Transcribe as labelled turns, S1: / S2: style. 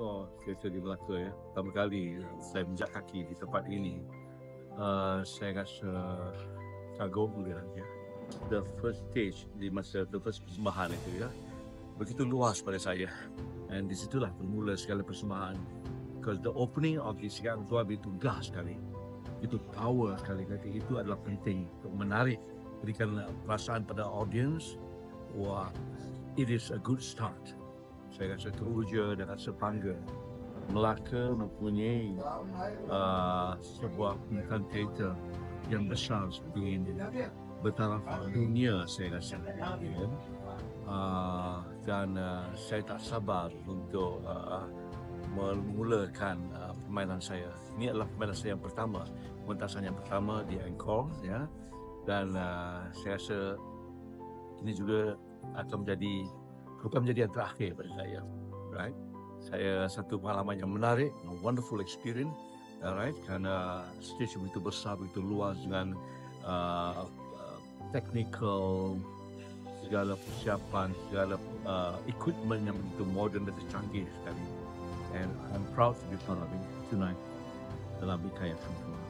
S1: Encore kereta di Melaka ya. Pertama kali saya menjak kaki di tempat ini. Uh, saya rasa kagum dia ya. The first stage di masa the first persembahan itu ya. Begitu luas pada saya. And di situlah bermula segala persembahan. Because the opening of this yang tua begitu gas sekali. Itu power sekali. Jadi itu adalah penting untuk menarik berikan perasaan pada audience wah it is a good start saya rasa teruja dan rasa bangga Melaka mempunyai uh, sebuah pembukaan teater yang besar seperti ini. Bertaraf dunia saya rasa. Uh, dan uh, saya tak sabar untuk uh, memulakan uh, permainan saya. Ini adalah permainan saya yang pertama. Pementasan yang pertama di Angkor ya. Dan uh, saya rasa ini juga akan menjadi bukan menjadi yang terakhir pada saya. Right saya satu pengalaman yang menarik a wonderful experience. Alright. Kerana stage begitu besar begitu luas dengan uh, uh, technical segala persiapan segala uh, equipment yang begitu modern dan canggih sekali. And I'm proud to be part of it tonight dalam Bikaya Sempurna.